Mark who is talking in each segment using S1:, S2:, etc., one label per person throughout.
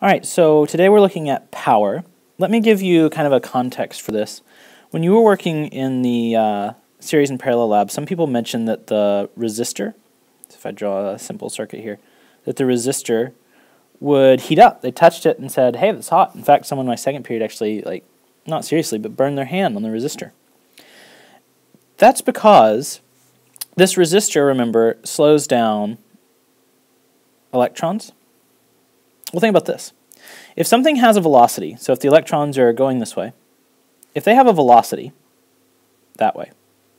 S1: All right, so today we're looking at power. Let me give you kind of a context for this. When you were working in the uh, series and parallel lab, some people mentioned that the resistor, if I draw a simple circuit here, that the resistor would heat up. They touched it and said, hey, that's hot. In fact, someone in my second period actually, like, not seriously, but burned their hand on the resistor. That's because this resistor, remember, slows down electrons. Well, think about this. If something has a velocity, so if the electrons are going this way, if they have a velocity that way,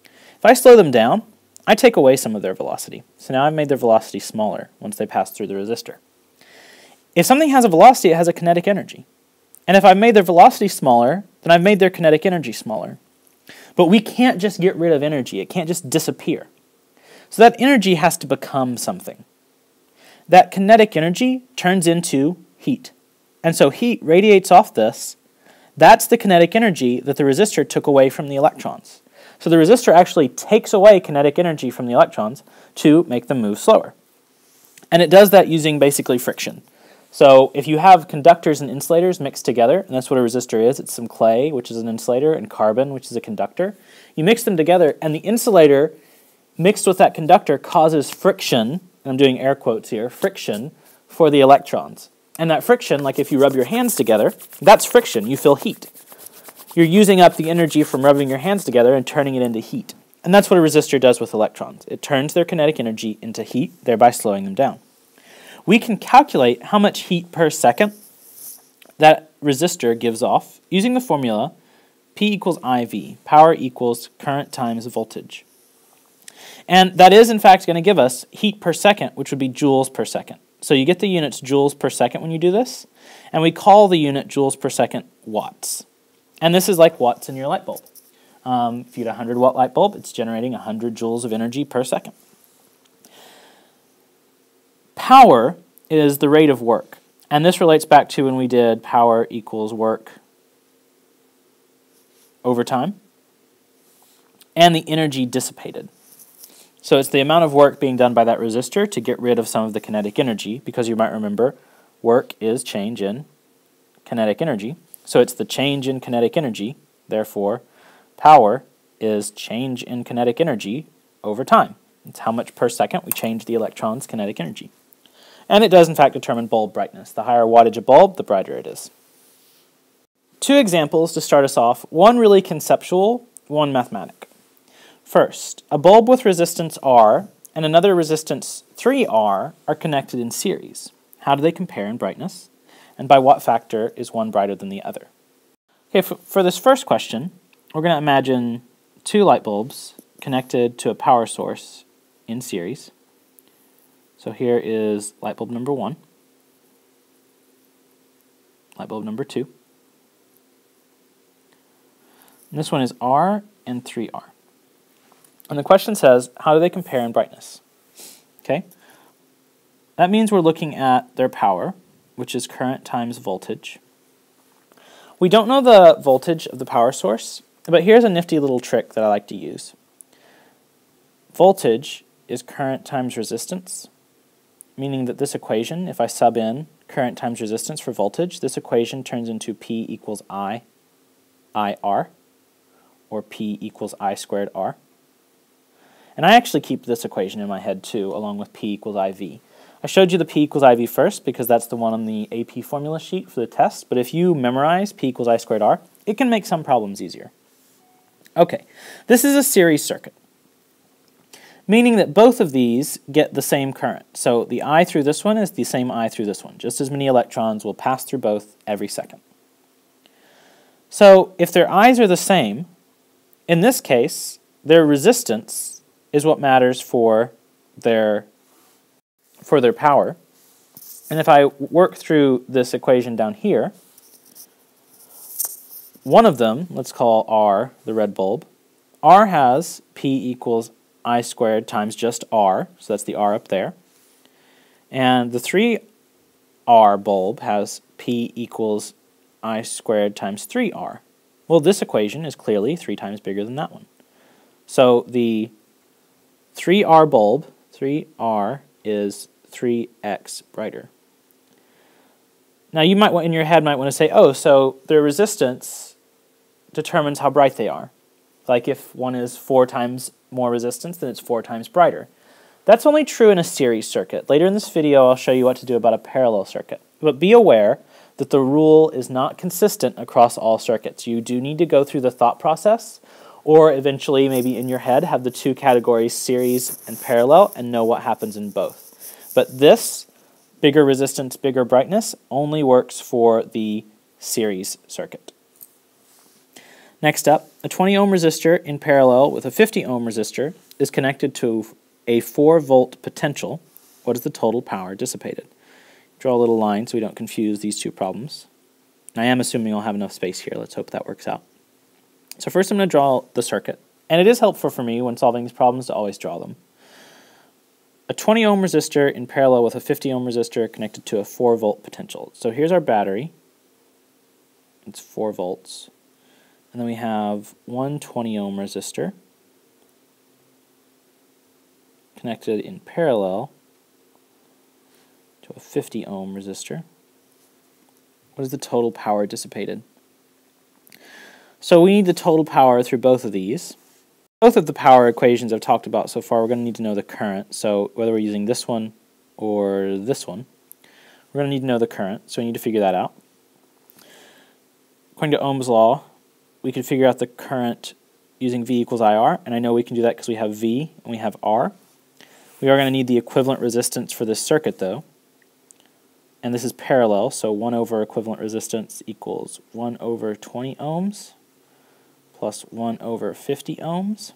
S1: if I slow them down, I take away some of their velocity. So now I've made their velocity smaller once they pass through the resistor. If something has a velocity, it has a kinetic energy. And if I've made their velocity smaller, then I've made their kinetic energy smaller. But we can't just get rid of energy. It can't just disappear. So that energy has to become something. That kinetic energy turns into heat. And so heat radiates off this. That's the kinetic energy that the resistor took away from the electrons. So the resistor actually takes away kinetic energy from the electrons to make them move slower. And it does that using basically friction. So if you have conductors and insulators mixed together, and that's what a resistor is, it's some clay, which is an insulator, and carbon, which is a conductor. You mix them together, and the insulator mixed with that conductor causes friction, I'm doing air quotes here, friction for the electrons. And that friction, like if you rub your hands together, that's friction. You feel heat. You're using up the energy from rubbing your hands together and turning it into heat. And that's what a resistor does with electrons. It turns their kinetic energy into heat, thereby slowing them down we can calculate how much heat per second that resistor gives off using the formula P equals IV, power equals current times voltage. And that is, in fact, going to give us heat per second, which would be joules per second. So you get the units joules per second when you do this, and we call the unit joules per second watts. And this is like watts in your light bulb. Um, if you had a 100 watt light bulb, it's generating 100 joules of energy per second. Power is the rate of work. And this relates back to when we did power equals work over time and the energy dissipated. So it's the amount of work being done by that resistor to get rid of some of the kinetic energy because you might remember work is change in kinetic energy. So it's the change in kinetic energy, therefore power is change in kinetic energy over time. It's how much per second we change the electron's kinetic energy. And it does in fact determine bulb brightness. The higher wattage a bulb, the brighter it is. Two examples to start us off, one really conceptual, one mathematic. First, a bulb with resistance R and another resistance 3R are connected in series. How do they compare in brightness? And by what factor is one brighter than the other? Okay, for, this first question, we're going to imagine two light bulbs connected to a power source in series. So here is light bulb number one, light bulb number two. And this one is R and 3R. And the question says, how do they compare in brightness? Okay, that means we're looking at their power, which is current times voltage. We don't know the voltage of the power source, but here's a nifty little trick that I like to use. Voltage is current times resistance meaning that this equation, if I sub in current times resistance for voltage, this equation turns into P equals I, IR, or P equals I squared R. And I actually keep this equation in my head too, along with P equals IV. I showed you the P equals IV first because that's the one on the AP formula sheet for the test, but if you memorize P equals I squared R, it can make some problems easier. Okay, this is a series circuit meaning that both of these get the same current. So the I through this one is the same I through this one. Just as many electrons will pass through both every second. So if their I's are the same, in this case, their resistance is what matters for their, for their power. And if I work through this equation down here, one of them, let's call R the red bulb, R has P equals I squared times just R, so that's the R up there. And the 3R bulb has P equals I squared times 3R. Well, this equation is clearly 3 times bigger than that one. So the 3R bulb, 3R, is 3x brighter. Now you might want, in your head might want to say, oh, so their resistance determines how bright they are. Like if one is four times more resistance, then it's four times brighter. That's only true in a series circuit. Later in this video, I'll show you what to do about a parallel circuit. But be aware that the rule is not consistent across all circuits. You do need to go through the thought process or eventually maybe in your head have the two categories series and parallel and know what happens in both. But this bigger resistance, bigger brightness only works for the series circuit. Next up, a 20 ohm resistor in parallel with a 50 ohm resistor is connected to a 4 volt potential. What is the total power dissipated? Draw a little line so we don't confuse these two problems. I am assuming I'll have enough space here. Let's hope that works out. So first I'm going to draw the circuit. And it is helpful for me when solving these problems to always draw them. A 20 ohm resistor in parallel with a 50 ohm resistor connected to a 4 volt potential. So here's our battery. It's 4 volts. And then we have one 20 ohm resistor connected in parallel to a 50 ohm resistor. What is the total power dissipated? So we need the total power through both of these. Both of the power equations I've talked about so far, we're going to need to know the current. So whether we're using this one or this one, we're going to need to know the current. So we need to figure that out. According to Ohm's law, we can figure out the current using V equals IR, and I know we can do that because we have V and we have R. We are going to need the equivalent resistance for this circuit, though. And this is parallel, so 1 over equivalent resistance equals 1 over 20 ohms plus 1 over 50 ohms.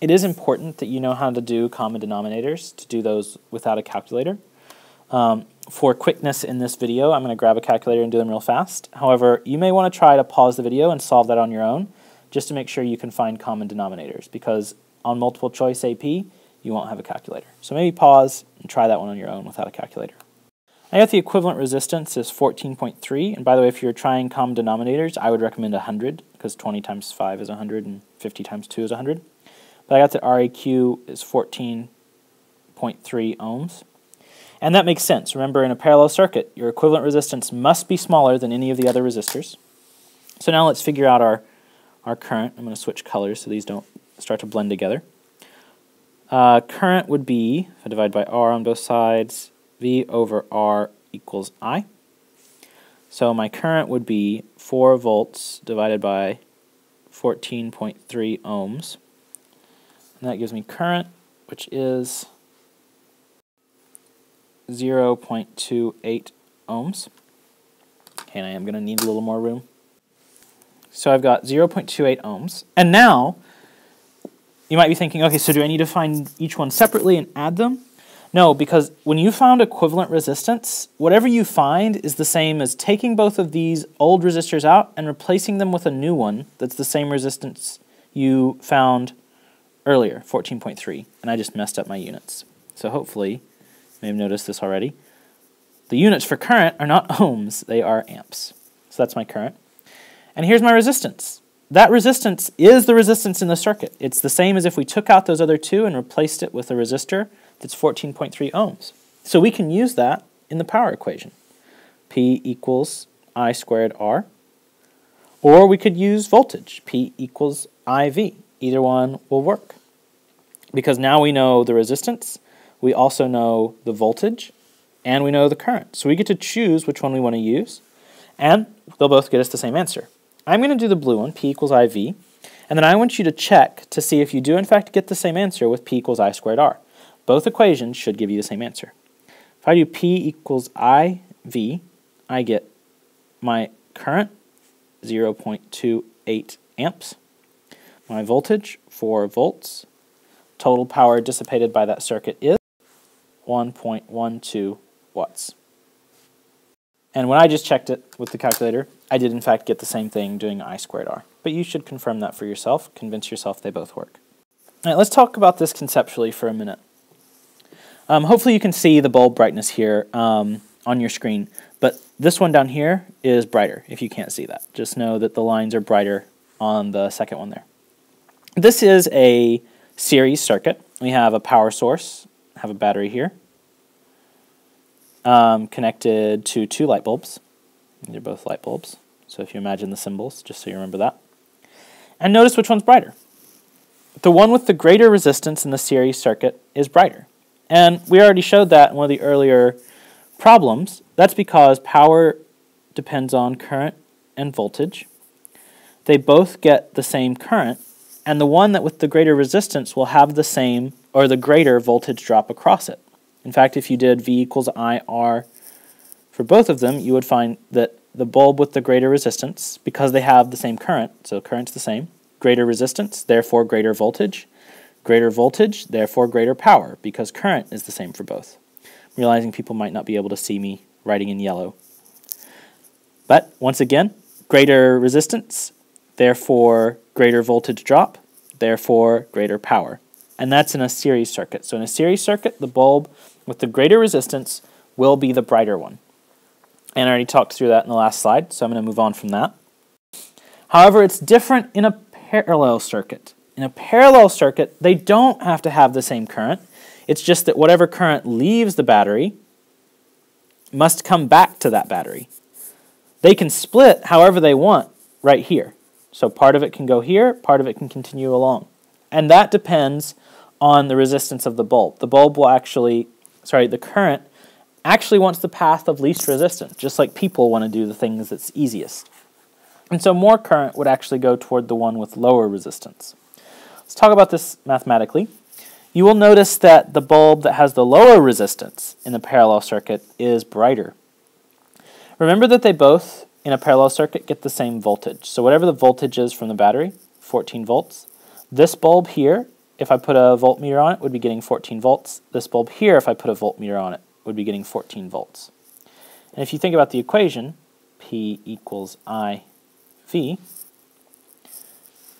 S1: It is important that you know how to do common denominators, to do those without a calculator. Um, for quickness in this video, I'm going to grab a calculator and do them real fast. However, you may want to try to pause the video and solve that on your own, just to make sure you can find common denominators, because on multiple choice AP, you won't have a calculator. So maybe pause and try that one on your own without a calculator. I got the equivalent resistance is 14.3, and by the way, if you're trying common denominators, I would recommend 100, because 20 times 5 is 100, and 50 times 2 is 100. But I got that REQ is 14.3 ohms. And that makes sense. Remember, in a parallel circuit, your equivalent resistance must be smaller than any of the other resistors. So now let's figure out our, our current. I'm going to switch colors so these don't start to blend together. Uh, current would be, if I divide by R on both sides, V over R equals I. So my current would be 4 volts divided by 14.3 ohms. And that gives me current, which is 0.28 ohms. And I am going to need a little more room. So I've got 0.28 ohms. And now, you might be thinking, okay, so do I need to find each one separately and add them? No, because when you found equivalent resistance, whatever you find is the same as taking both of these old resistors out and replacing them with a new one that's the same resistance you found earlier, 14.3. And I just messed up my units. So hopefully, you may have noticed this already. The units for current are not ohms, they are amps. So that's my current. And here's my resistance. That resistance is the resistance in the circuit. It's the same as if we took out those other two and replaced it with a resistor that's 14.3 ohms. So we can use that in the power equation. P equals I squared R. Or we could use voltage. P equals IV. Either one will work. Because now we know the resistance, we also know the voltage, and we know the current. So we get to choose which one we want to use, and they'll both get us the same answer. I'm going to do the blue one, P equals IV, and then I want you to check to see if you do in fact get the same answer with P equals I squared R. Both equations should give you the same answer. If I do P equals IV, I get my current, 0.28 amps, my voltage, 4 volts, total power dissipated by that circuit is 1.12 watts. And when I just checked it with the calculator, I did in fact get the same thing doing I squared R. But you should confirm that for yourself, convince yourself they both work. All right, let's talk about this conceptually for a minute. Um, hopefully you can see the bulb brightness here um, on your screen, but this one down here is brighter if you can't see that. Just know that the lines are brighter on the second one there. This is a series circuit. We have a power source, have a battery here. um, connected to two light bulbs. They're both light bulbs. So if you imagine the symbols, just so you remember that. And notice which one's brighter. The one with the greater resistance in the series circuit is brighter. And we already showed that in one of the earlier problems. That's because power depends on current and voltage. They both get the same current, and the one that with the greater resistance will have the same or the greater voltage drop across it. In fact, if you did V equals IR for both of them, you would find that the bulb with the greater resistance, because they have the same current, so current's the same, greater resistance, therefore greater voltage, greater voltage, therefore greater power, because current is the same for both. Realizing people might not be able to see me writing in yellow. But once again, greater resistance, therefore greater voltage drop, therefore greater power. And that's in a series circuit. So in a series circuit, the bulb with the greater resistance will be the brighter one. And I already talked through that in the last slide, so I'm going to move on from that. However, it's different in a parallel circuit. In a parallel circuit, they don't have to have the same current. It's just that whatever current leaves the battery must come back to that battery. They can split however they want right here. So part of it can go here, part of it can continue along. And that depends on the resistance of the bulb. The bulb will actually, sorry, the current actually wants the path of least resistance, just like people want to do the things that's easiest. And so more current would actually go toward the one with lower resistance. Let's talk about this mathematically. You will notice that the bulb that has the lower resistance in the parallel circuit is brighter. Remember that they both, in a parallel circuit, get the same voltage. So whatever the voltage is from the battery, 14 volts, this bulb here, if I put a voltmeter on it, would be getting 14 volts. This bulb here, if I put a voltmeter on it, would be getting 14 volts. And if you think about the equation, P equals IV,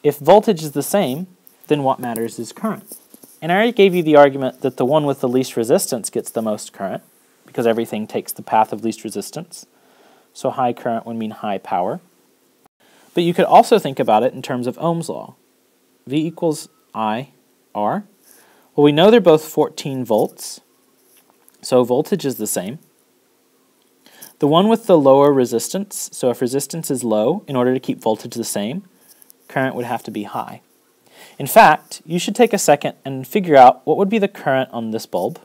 S1: if voltage is the same, then what matters is current. And I already gave you the argument that the one with the least resistance gets the most current, because everything takes the path of least resistance. So high current would mean high power. But you could also think about it in terms of Ohm's law. V equals I R. Well, we know they're both 14 volts, so voltage is the same. The one with the lower resistance, so if resistance is low, in order to keep voltage the same, current would have to be high. In fact, you should take a second and figure out what would be the current on this bulb,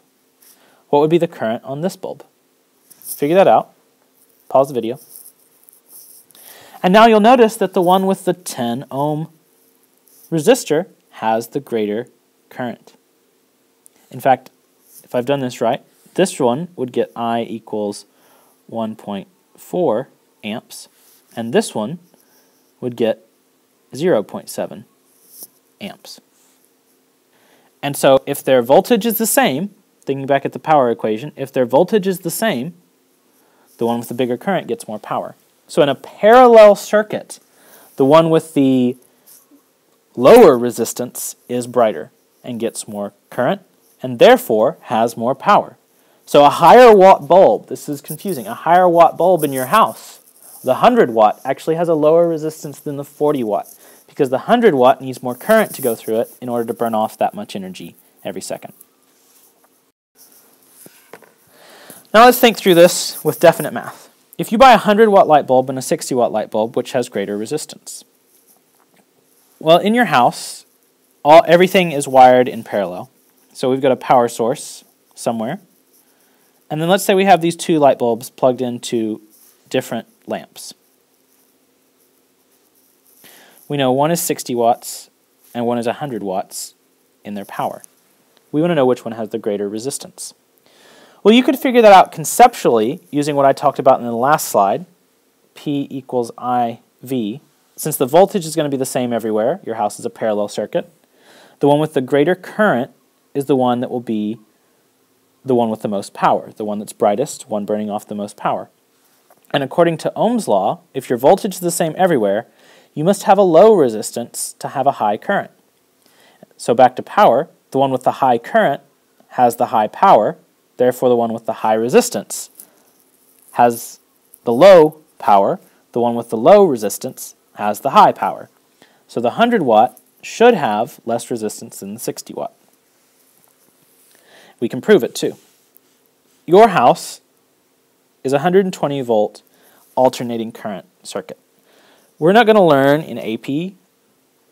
S1: what would be the current on this bulb. Figure that out. Pause the video. And now you'll notice that the one with the 10 ohm resistor has the greater current. In fact, if I've done this right, this one would get I equals 1.4 amps, and this one would get 0.7 amps. And so if their voltage is the same, thinking back at the power equation, if their voltage is the same, the one with the bigger current gets more power. So in a parallel circuit, the one with the lower resistance is brighter and gets more current and therefore has more power. So a higher watt bulb, this is confusing, a higher watt bulb in your house, the 100 watt actually has a lower resistance than the 40 watt because the 100 watt needs more current to go through it in order to burn off that much energy every second. Now let's think through this with definite math. If you buy a 100 watt light bulb and a 60 watt light bulb, which has greater resistance? Well, in your house, all everything is wired in parallel. So we've got a power source somewhere. And then let's say we have these two light bulbs plugged into different lamps. We know one is 60 watts and one is 100 watts in their power. We want to know which one has the greater resistance. Well, you could figure that out conceptually using what I talked about in the last slide, P equals IV since the voltage is going to be the same everywhere, your house is a parallel circuit, the one with the greater current is the one that will be the one with the most power, the one that's brightest, one burning off the most power. And according to Ohm's law, if your voltage is the same everywhere, you must have a low resistance to have a high current. So back to power, the one with the high current has the high power, therefore the one with the high resistance has the low power, the one with the low resistance has the high power. So the 100 watt should have less resistance than the 60 watt. We can prove it too. Your house is a 120 volt alternating current circuit. We're not going to learn in AP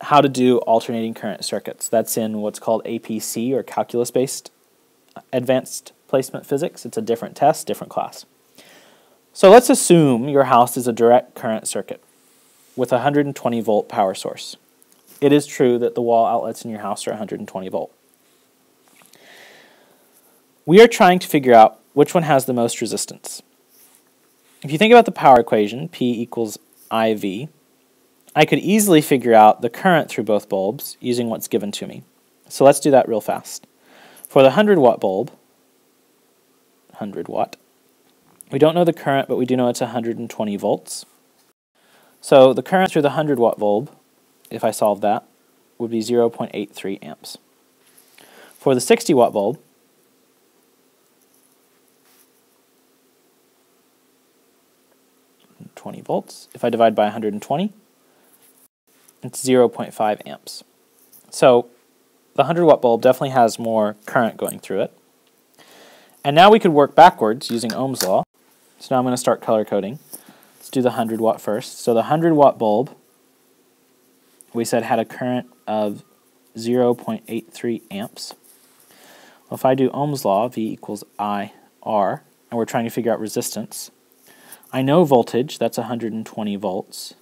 S1: how to do alternating current circuits. That's in what's called APC or calculus based uh, advanced placement physics. It's a different test, different class. So let's assume your house is a direct current circuit with a 120 volt power source. It is true that the wall outlets in your house are 120 volt. We are trying to figure out which one has the most resistance. If you think about the power equation, P equals IV, I could easily figure out the current through both bulbs using what's given to me. So let's do that real fast. For the 100 watt bulb, 100 watt, we don't know the current, but we do know it's 120 volts. So the current through the 100 watt bulb, if I solve that, would be 0.83 amps. For the 60 watt bulb, 20 volts. If I divide by 120, it's 0.5 amps. So the 100 watt bulb definitely has more current going through it. And now we could work backwards using Ohm's law. So now I'm going to start color coding. Let's do the 100 watt first. So the 100 watt bulb, we said had a current of 0.83 amps. Well, if I do Ohm's law, V equals IR, and we're trying to figure out resistance, I know voltage, that's 120 volts.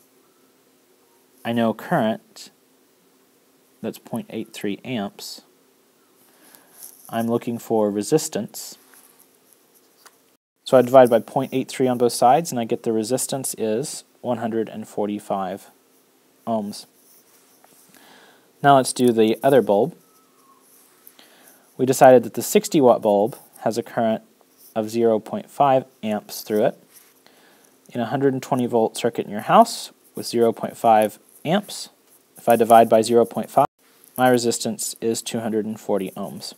S1: I know current, that's 0.83 amps. I'm looking for resistance. So I divide by 0.83 on both sides, and I get the resistance is 145 ohms. Now let's do the other bulb. We decided that the 60 watt bulb has a current of 0.5 amps through it in a 120 volt circuit in your house with 0.5 amps. If I divide by 0.5, my resistance is 240 ohms.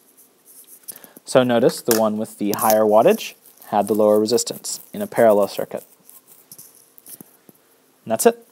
S1: So notice the one with the higher wattage had the lower resistance in a parallel circuit. And that's it.